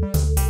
Bye.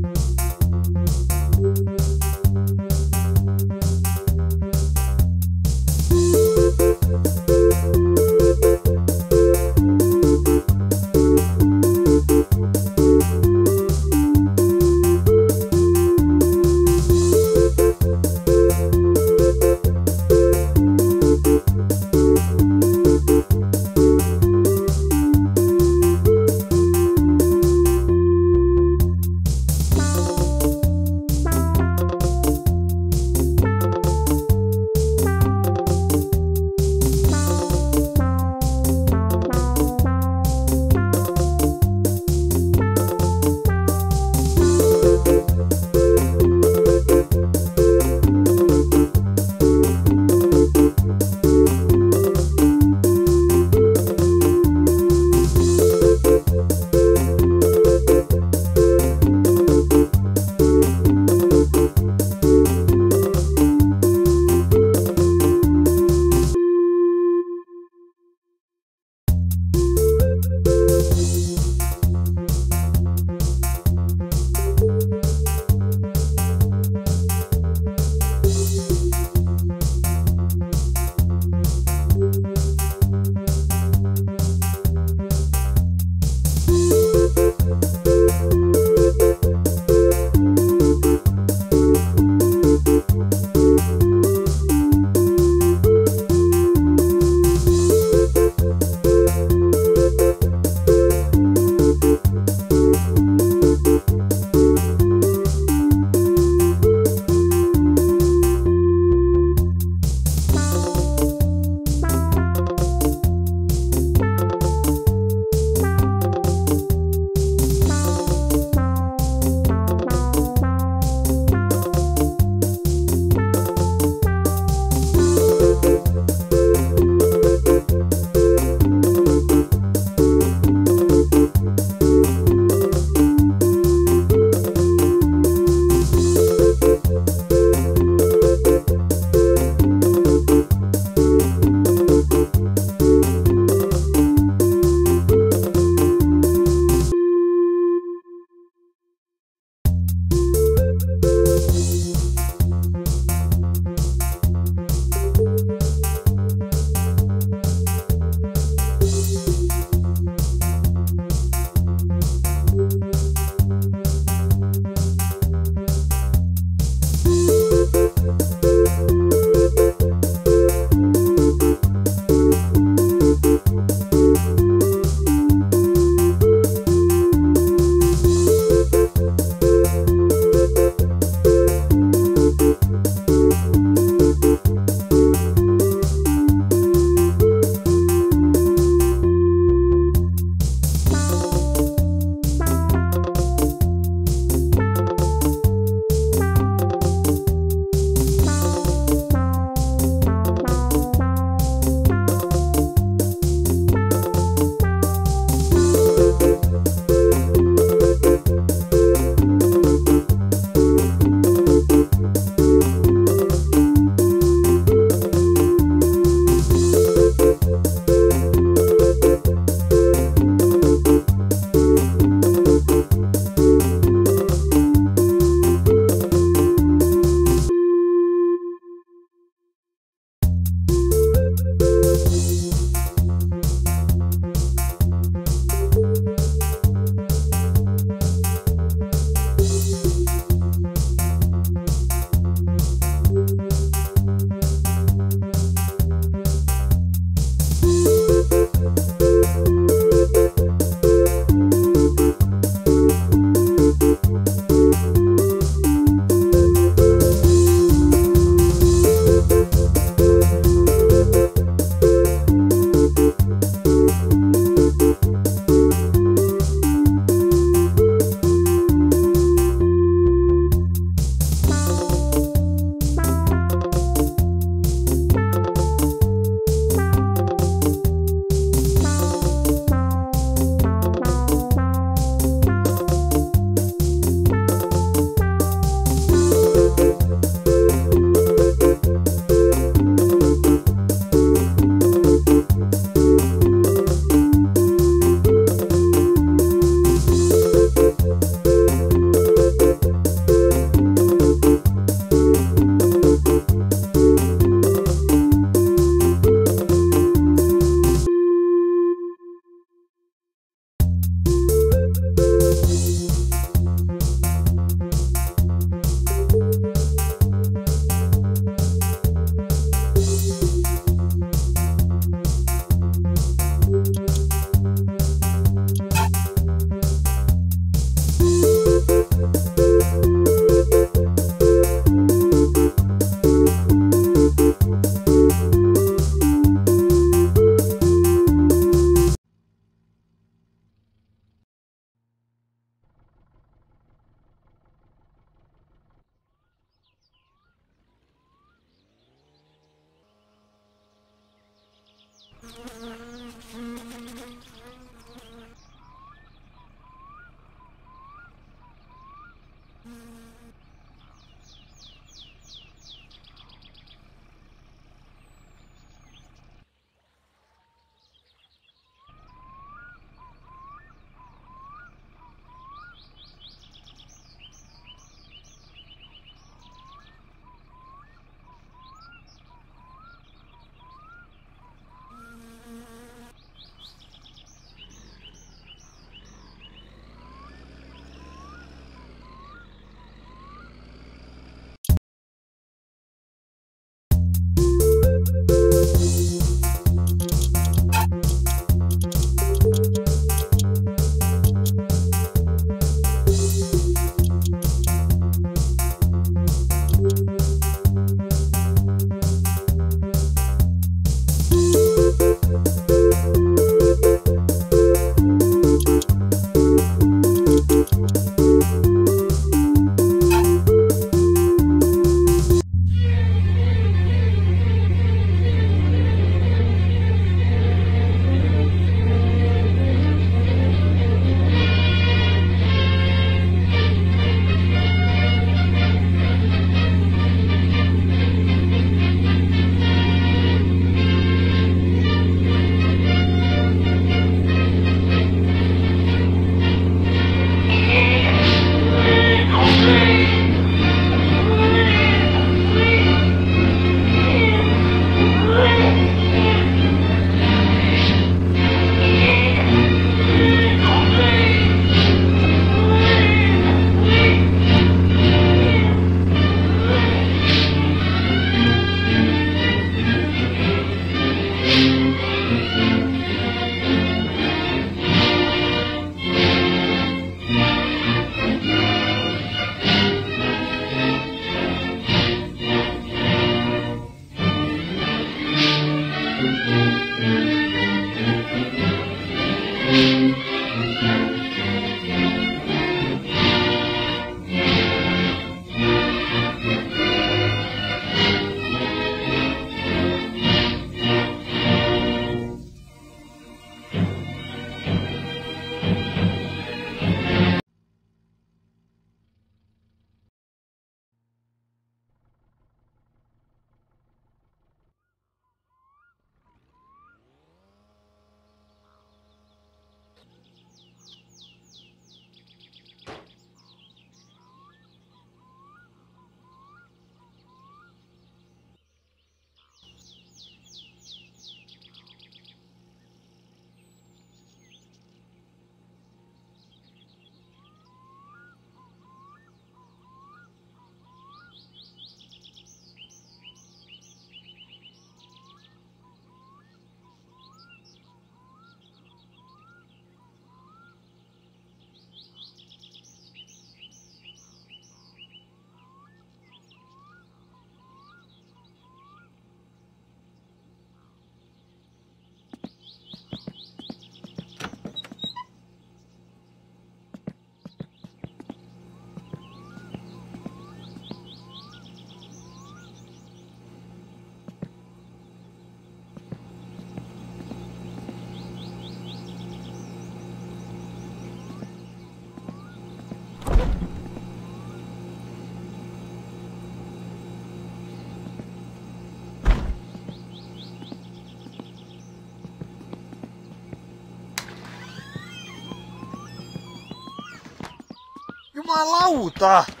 Malauta. tá?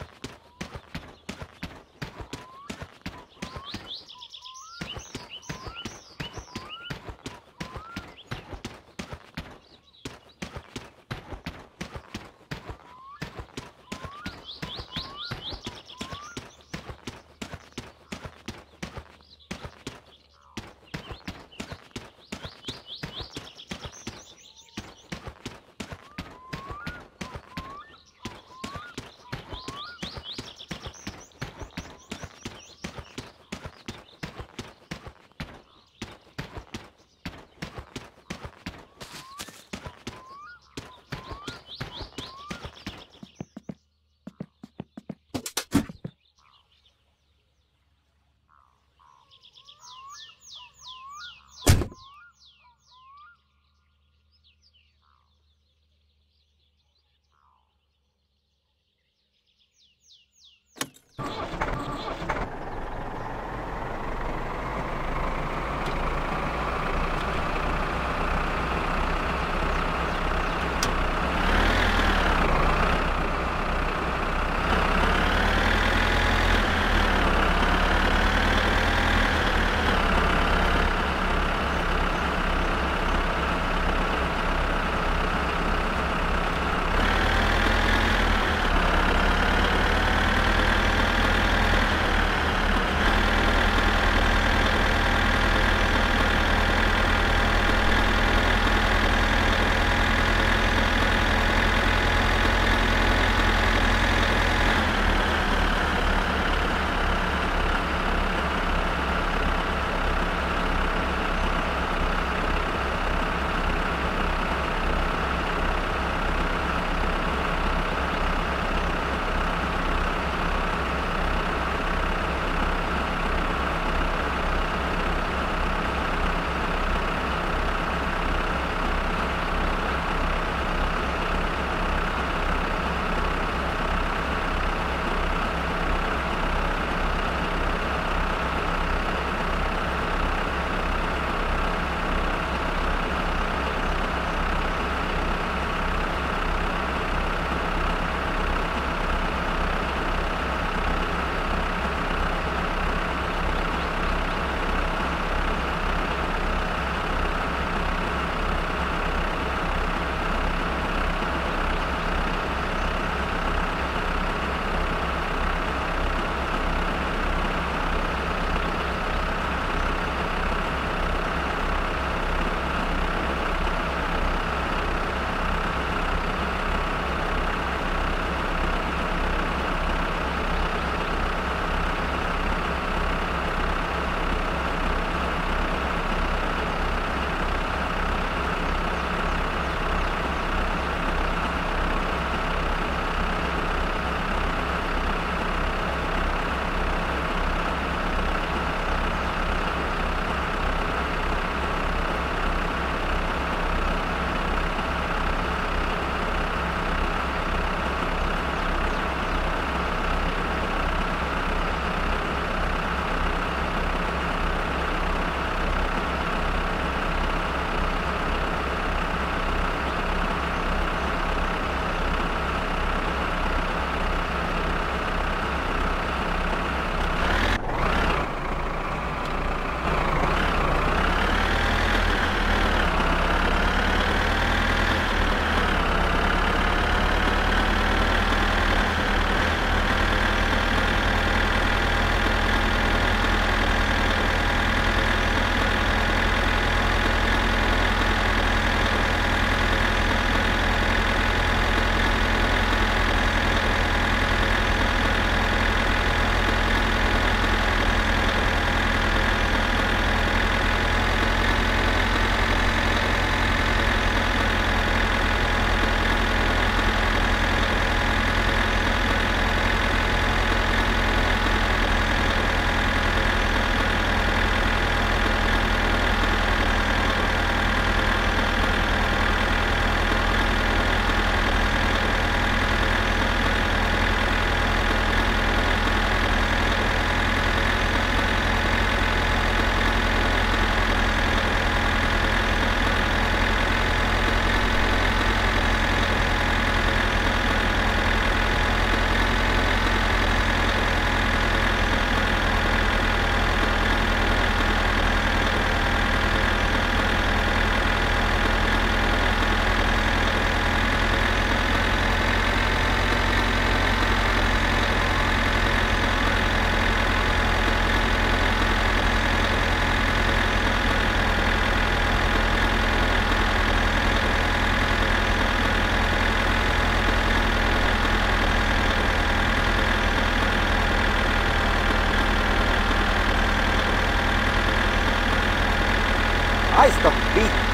Vittu.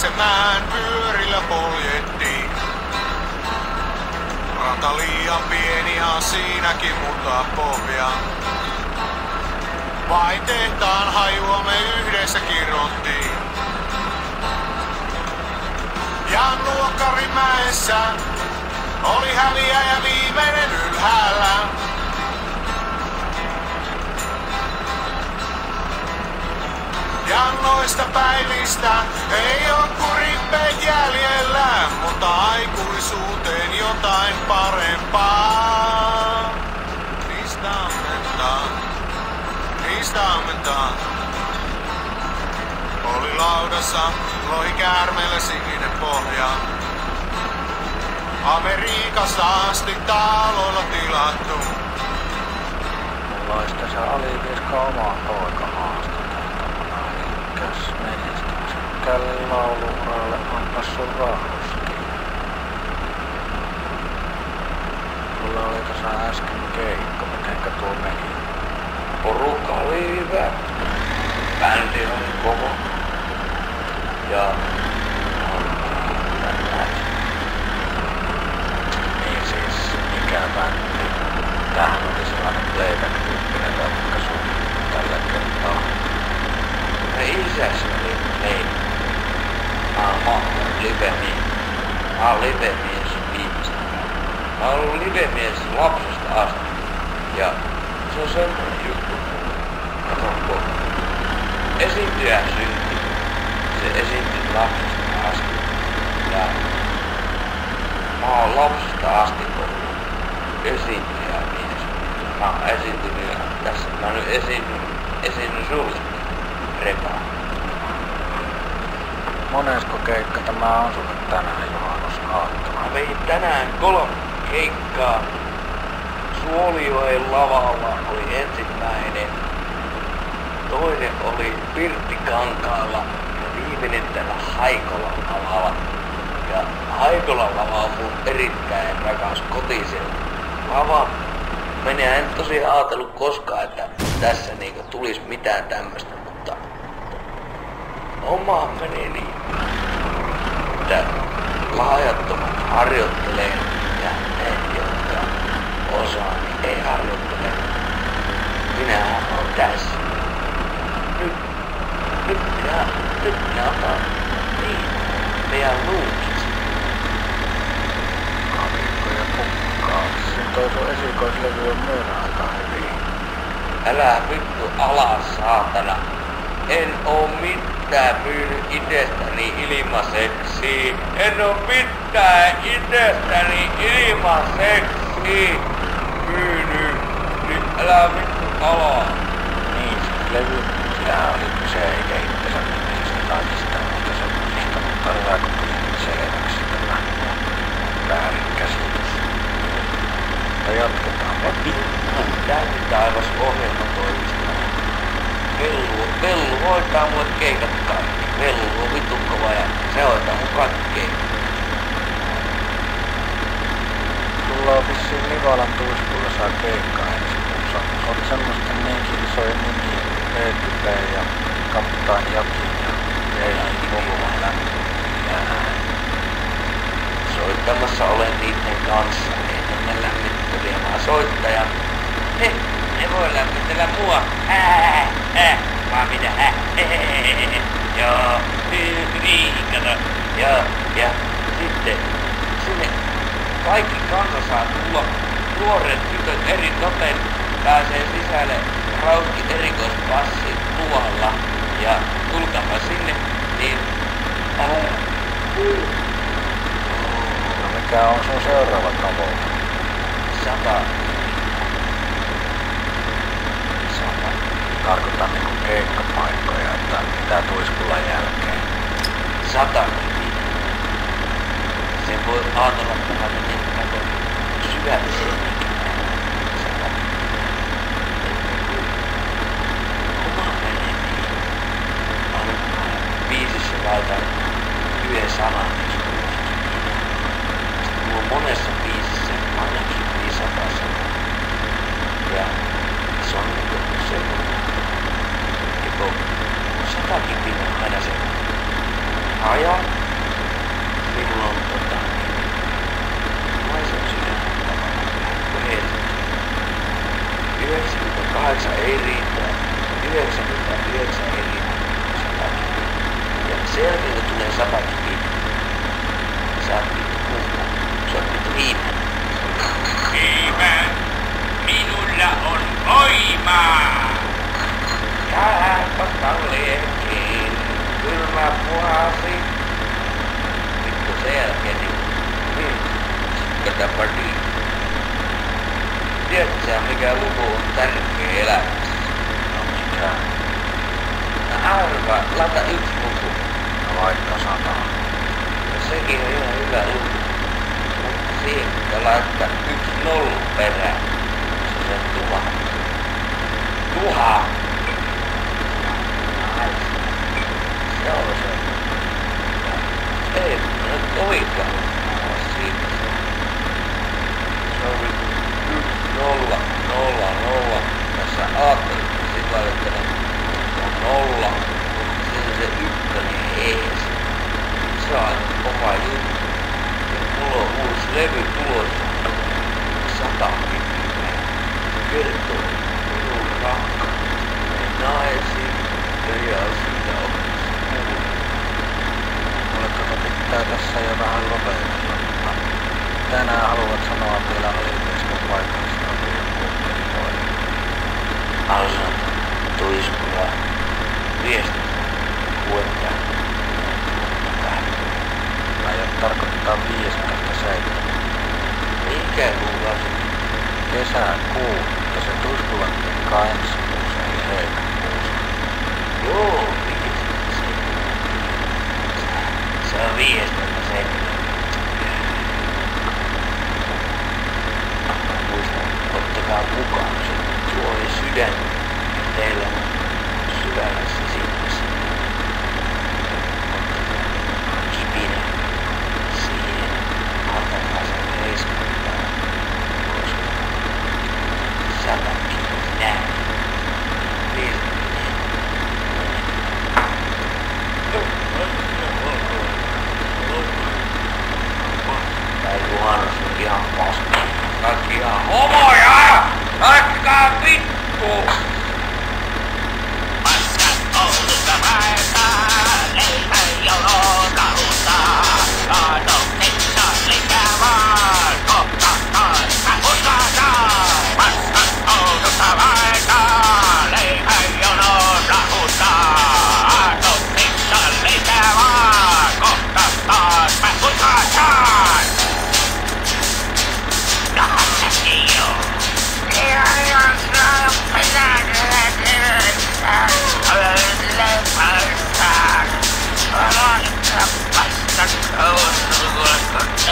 Pois pesemään pyörillä poljettiin. Ranta liian pieni ja siinäkin mutta pohja. Vain tehtaan hajua me yhdessä kirottiin. Ja Nuokkarimäessä oli häviäjä viimeinen ylhäällä. Ja noista päivistä ei oo kurippeet jäljellä, mutta aikuisuuteen jotain parempaa. Niistä ammentaa, niistä ammentaa. Oli laudassa, lohi käärmeellä sininen pohja. Amerikasta asti taloilla tilattu. Mulla olisi tässä Aliviska oma poika menestyksekkäälle lauluuralle anna sun rahuskin. Mulla oli tässä äsken keikka, mitenkä tuo meni? porukka oli hyvä. Bändi oli kova. Ja Niin siis, mikä bändi? Tämähän oli sellainen playback-tyyppinen ratkaisu tällä kertaa. me isässä oli niin. Oon oon livemies. Mä oon livemies viimeistä. Mä oon ollut livemies lapsesta asti. Ja se on semmoinen juttu. Kun esiintyjä syntyy. Se esiintyy lapsesta asti. Ja mä oon lapsesta asti ollut esiintyjä mies. Mä oon esiintynyt tässä. Mä nyt esiinnyn, esiinnyn sulle. Repa. Monesko keikka tämä on sulle tänään juhannusaattona? Mä vein tänään kolme keikkaa. Suolijoen lavalla oli ensimmäinen. Toinen oli Pirttikankaalla ja viimeinen täällä Haikolan lavalla. Ja Haikolan lava on mun erittäin rakas kotiseutu. Lava menee, en tosiaan ajatellut koskaan, että tässä niinku tulisi mitään tämmöstä, mutta oma meni niin, että laajattomat harjoittelee ja ne, jotka osaa, niin ei harjoittele. Minähän on tässä. Nyt, nyt minä, nyt minä otan niin, meidän luukis. Kavikko ja pukkaa. Siinä toi sun esikoislevy on myynyt aika hyvin. Älä vittu alas, saatana. En oo mitään myynyt itsestäni ilmaiseksi. En oo mitään itsestäni ilmaiseksi myynyt. Niin älä vittu alas. Niin, se levy, sitähän oli kyse eikä itsensä nimisestä tai mistään muuta semmoisesta, mutta hyvä kun tuli nyt selväksi tämä väärinkäsitys. Mutta jatketaan. Tää nyt taivas ohjelmatoimistoon. Vellu, Vellu hoitaa mulle keikat kaikki. Vellu on vittu kova ja se hoitaa mun kaikki keikat. Sulla on vissiin Nivalan tuiskulla saa keikkaa ensi kuussa. On semmoista niinkin isoja nimiä kuin Veetti P. ja Kaptaani Jakin ja Mohulan lämmittelijä näin. Soittamassa olen niiden kanssa. En ole lämmittelijä, vaan soittaja. He, ne voi lämmitellä mua. Ää, ää, vaan mitä? Ää, Joo, niin, kato. Joo, ja sitten sinne kaikki kansa saa tulla. Nuoret tytöt eri toten pääsee sisälle rauski erikoispassi tuolla. Ja tulkapa sinne, niin... Ää, No mikä on sun seuraava tavoite? sata. Sata. Tarkoitan niinku keikkapaikkoja, että mitä tuiskulan jälkeen. Sata Sen voi ajatella, että mä niin. Aina biisissä laitan yhden sanan, niin se Sitten mulla on monessa biisissä ainakin yli sata sanaa. Ja se on niinku semmoinen, että kun satakin pitää aina se raja, minulla on tota, niin, naisen sydän kuin Helsinki. 98 ei riitä, 99 ei riitä, 100 Ja sen kun tulee 100 kiinni, sä oot vittu kuuma, sä oot vittu viimeinen. Viime, minulla on voimaa. Kääpä kalliekin, kylmä puhasi. Vittu sen jälkeen niin, hmm, party. Tiedätkö mikä luku on tärkeä elämässä? No mikä? No arva, laita yksi luku. No vaikka sataa. No sekin on ihan hyvä luku. Mutta siihen pitää laittaa yksi nolla perään. Se on tuhat. Tuhat! Se. Ei, no nyt oikein. Siitä se on. Se on yksi nolla, nolla, nolla. Tässä ajattelit, että sit laitetaan on nolla, mutta siinä se ykkönen ees. Se on aika kova juttu. Ja mulla on uusi levy tulossa. Sata kymmenen. Kertoo minun rakkaudestani naisiin ja oppisi kuulua. Mulle kato pitää tässä jo vähän lopetella, mutta tänään haluat sanoa vielä Alivieskon paikallisradioon kuuntelijoille. Haluaisin tuiskulla viesti kuetta. Aiot tarkoittaa 15.7. Mikä kuukausi? Kesäkuu, mutta se tuiskulan keikkaa ensi kuussa, eli heinäkuussa. Joo, Se on viidestoista seitsemän. Muista, ottakaa mukaan se tuoli sydän ja teillä on syvällässä silmässä. Ottakaa kipinä siihen, antakaa sen reiskattaa, On ihan paska. Kaikki ihan homoja! Laittakaa vittu!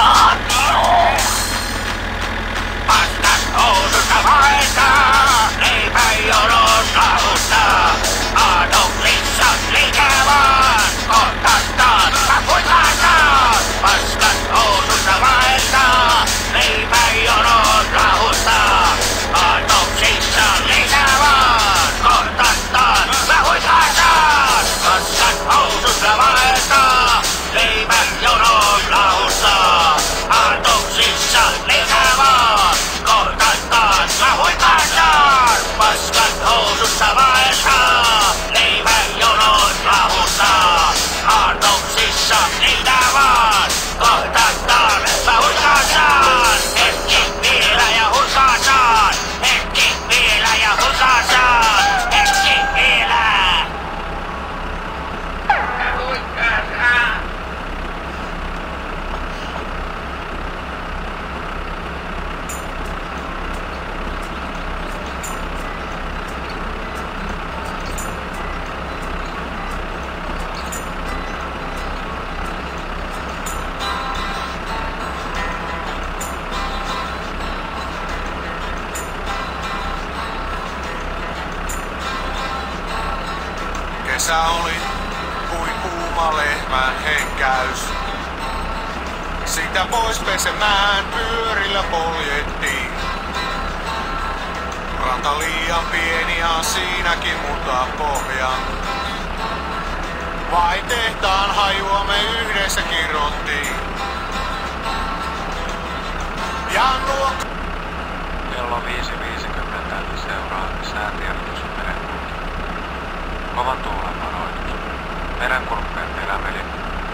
God! Pois pesemään pyörillä poljettiin. Ranta liian pieni on siinäkin mutta pohja. Vai tehtaan hajua me yhdessä kirottiin. Ja nuo Kello 5.50 seuraa säätiedotus merenkulki. Kovan tuulen varoitus. Merenkurkkeen perämeli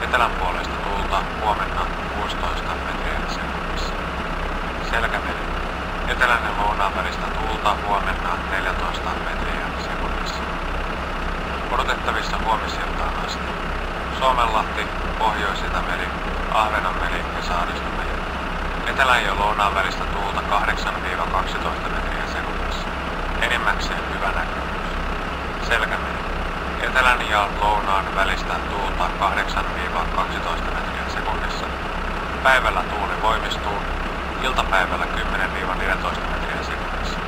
etelän puolesta tuulta huomenna 16 metriä sekunnissa. Selkämeri. Eteläinen lounaan välistä tuulta huomenna 14 metriä sekunnissa. Odotettavissa huomisiltaan asti. Suomenlahti, Pohjois-Itämeri, Ahvenanmeri ja Saaristomeri. Etelän ja lounaan välistä tuulta 8-12 metriä sekunnissa. Enimmäkseen hyvä näkyvyys. Selkämeri. Etelän ja lounaan välistä tuulta 8-12 metriä. Päivällä tuuli voimistuu, iltapäivällä 10-14 metriä sekunnissa.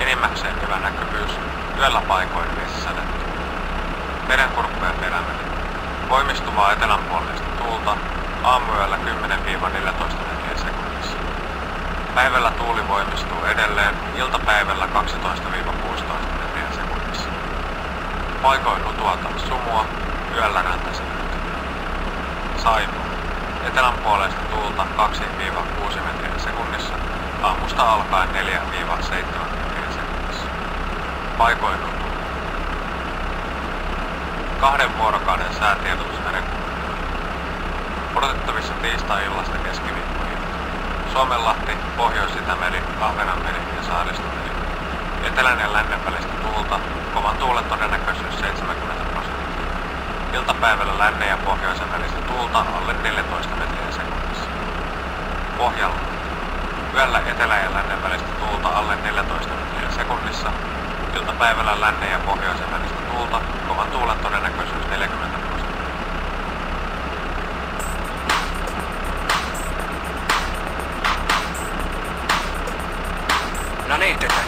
Enimmäkseen hyvä näkyvyys, yöllä paikoin vesisadetta. Merenkurkkujen perämeri. Voimistuvaa etelänpuoleista tuulta, aamuyöllä 10-14 metriä sekunnissa. Päivällä tuuli voimistuu edelleen, iltapäivällä 12-16 metriä sekunnissa. Paikoin nutualta sumua, yöllä räntäsellyt. Saimaa. Etelän puolesta tuulta 2-6 metriä sekunnissa, aamusta alkaen 4-7 metriä sekunnissa. Paikoin nutua. Kahden vuorokauden säätiedotus merenkulkijoille. Odotettavissa tiistai-illasta keskiviikkoihin. Suomenlahti, Pohjois-Itämeri, Ahvenanmeri ja Saaristomeri. Etelän ja lännen välistä tuulta, kovan tuulen todennäköisyys 70 prosenttia. Iltapäivällä lännen ja pohjoisen välistä tuulta alle 14 metriä sekunnissa. Pohjalla. Yöllä etelän ja lännen välistä tuulta alle 14 metriä sekunnissa. Iltapäivällä lännen ja pohjoisen välistä tuulta, kovan tuulen todennäköisyys 40 prosenttia. No niin.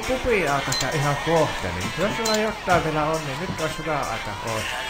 Tuo pupi aukasta ihan kohta, niin jos sulla jotain vielä on, niin nyt olisi hyvä aika kohta.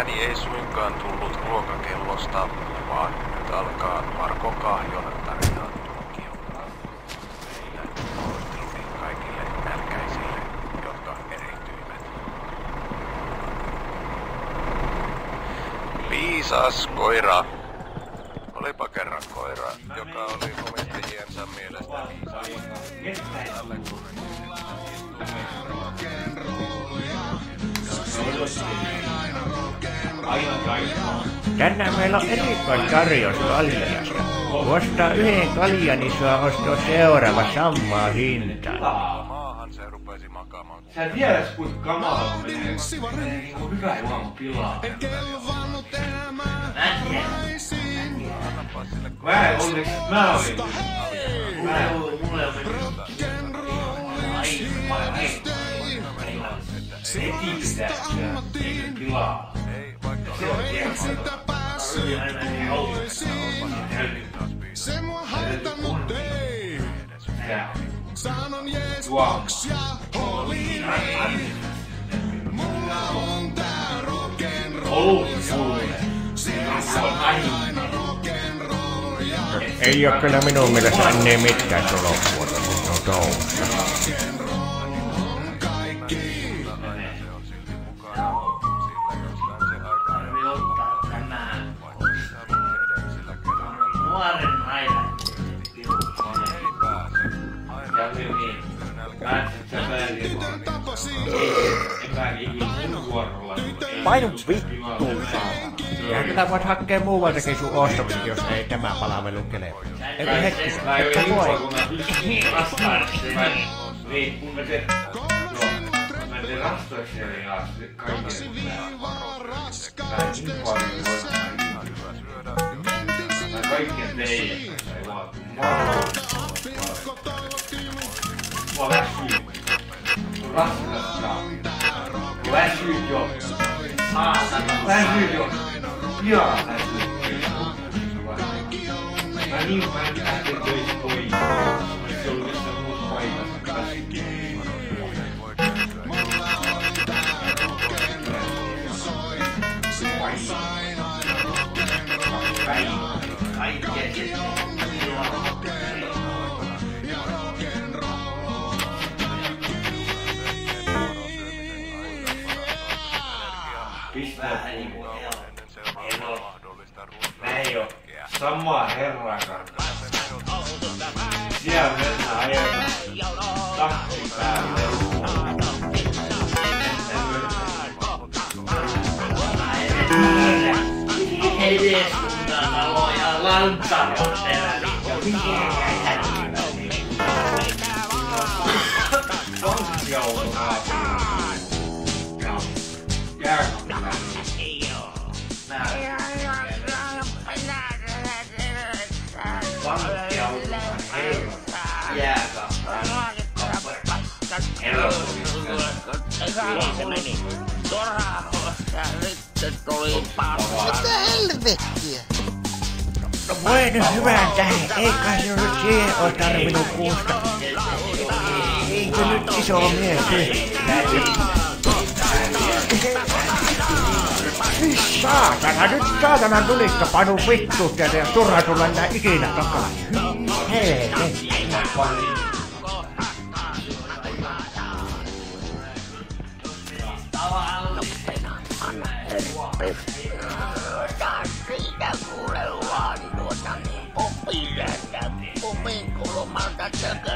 Ääni ei suinkaan tullut ruokakellosta, vaan nyt alkaa Marko Kahjon tarina tuokiota. Meillä onnittelukin kaikille nälkäisille, jotka erehtyivät. Viisas koira. Olipa kerran koira, joka oli omistajiensa mielestä viisas. Tänään meillä on erikoistarjous kaljasta. Kun ostaa yhden kaljan, niin saa ostaa seuraava samaa hintaa. Maahan se rupesi makaamaan. Sä tiedät, kuinka kamala on menee. Menee niinku hyvä juoma pilaa. Mä en tiedä. Mä en onneksi, mä olin. Mä en ollut, mulle ei mennyt. Ai, ai, ai. Ei, Se niin mua haitannut ei. On. Sanon jees Juoma. ja oli. Mulla on tää rock'n'roll. Se on aina. Rock'n'roll Ei oo kyllä minun mielestä enää mitään tulopuolta, kun on touhussa. Painu vittuun Ja kyllä voit hakea muualtakin sun ostokset, jos ei tämä palvelu kelepaa. Eikö hetki, että ole voi. että. Niin, kun teen... Joo, mä teen rastoikseni asti kaiken Viivaa raskas. Mä en niin paljon voi Mä kaikkien teidän kanssa ei vaan... Pilkko toivotti Mun väsyy jo. Väsyy jo. Ihan väsyy. Mä niin en lähde töissä koihin. Se oli. Pistää niinku En oo. Mä ei oo samaa herran kanssa. Siellä mennään ajetaan takki päälle. Edeskuntatalo ja Se. Mitä helvettiä? No voi nyt hyvän tähden, ei kai sinun nyt siihen ole tarvinnut kuusta. Eikö nyt iso mies Saatana, nyt saatanan tulikka panu vittuut ja turha tulla enää ikinä takaisin. Hei, hei. Siitä not so good.